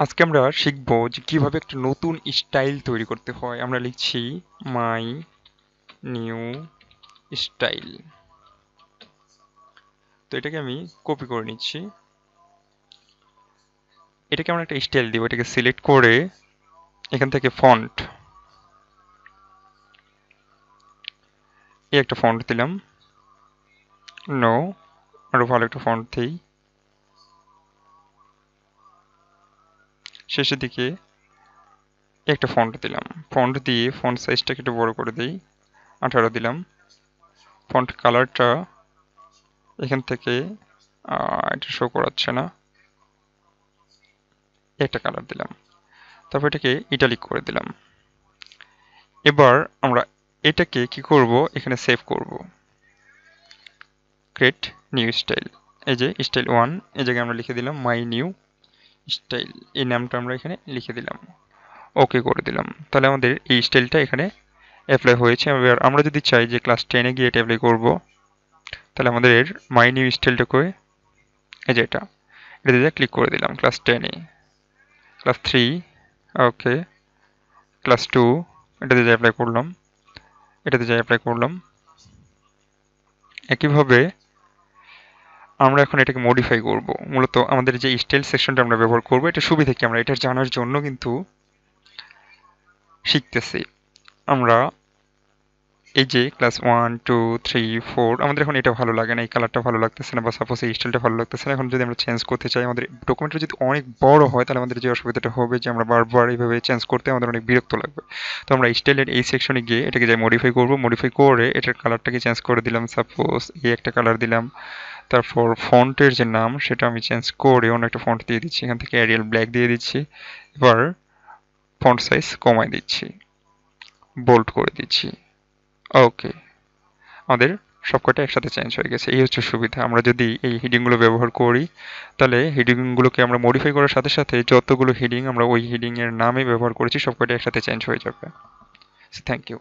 আজকে আমরা শিখব যে কীভাবে একটা নতুন স্টাইল তৈরি করতে হয়। আমরা লিখছি মাই নিউ স্টাইল তো এটাকে আমি কপি করে নিচ্ছি। এটাকে আমরা একটা স্টাইল দিব, এটাকে সিলেক্ট করে এখান থেকে ফন্ট এই একটা ফন্ট দিলাম। নো আরও ভালো একটা ফন্ট দিই। শেষের দিকে একটা ফন্ট দিলাম। ফন্ট দিয়ে ফন্ট সাইজটাকে একটু বড় করে দিই। আঠারো দিলাম। ফন্ট কালারটা এখান থেকে এটা শো করাচ্ছে না। একটা কালার দিলাম। তারপর এটাকে ইটালিক করে দিলাম। এবার আমরা এটাকে কি করব? এখানে সেভ করব। ক্রিয়েট নিউ স্টাইল এই যে স্টাইল ওয়ান এই জায়গায় আমরা লিখে দিলাম মাই নিউ স্টাইল এই নামটা আমরা এখানে লিখে দিলাম। ওকে করে দিলাম। তাহলে আমাদের এই স্টাইলটা এখানে অ্যাপ্লাই হয়েছে। এবার আমরা যদি চাই যে ক্লাস টেনে গিয়ে এটা অ্যাপ্লাই করব, তাহলে আমাদের এর মাই নিউ স্টাইলটা করে এই যে এটা। এটাতে ক্লিক করে দিলাম ক্লাস টেনে class three okay class two এটাতে যা অ্যাপ্লাই করলাম। এটাতে যা অ্যাপ্লাই করলাম। একইভাবে আমরা এখন এটাকে মডিফাই করব। মূলত আমাদের যে স্টাইল সেকশনটা আমরা ব্যবহার করব, এটা সুবিধা কি? আমরা এটা জানার জন্য কিন্তু শিখতেছি। আমরা এই যে class one two three four আমাদের এখন এটা ভালো লাগে না, এই কালারটা ভালো লাগতেছে না, বা সাপোজ এই স্টাইলটা ভালো লাগতেছে না, এখন যদি আমরা চেঞ্জ করতে চাই, আমাদের ডকুমেন্টটা যদি অনেক বড় হয়, তাহলে আমাদের যে অসুবিধাটা হবে যে আমরা বারবার এইভাবে চেঞ্জ করতে আমাদের অনেক বিরক্ত লাগবে। তো আমরা স্টাইলের এই সেকশনে গিয়ে এটাকে যাই মডিফাই করব মডিফাই করে এটার কালারটাকে চেঞ্জ করে দিলাম সাপোজ এই একটা কালার দিলাম। তারপর ফন্টের যে নাম, সেটা আমি চেঞ্জ করে অন্য একটা ফন্ট দিয়ে দিচ্ছি। এখান থেকে এরিয়াল ব্ল্যাক দিয়ে দিচ্ছি। এবার ফন্ট সাইজ কমাই দিচ্ছি। বোল্ড করে দিচ্ছি। ওকে আমাদের সবকটা একসাথে চেঞ্জ হয়ে গেছে। এই হচ্ছে সুবিধা। আমরা যদি এই হিডিংগুলো ব্যবহার করি, তাহলে হিডিংগুলোকে আমরা মডিফাই করার সাথে সাথে যতগুলো হিডিং আমরা ওই হিডিংয়ের নামে ব্যবহার করেছি, সবকটা একসাথে চেঞ্জ হয়ে যাবে। Thank you